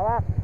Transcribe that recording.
Hawak.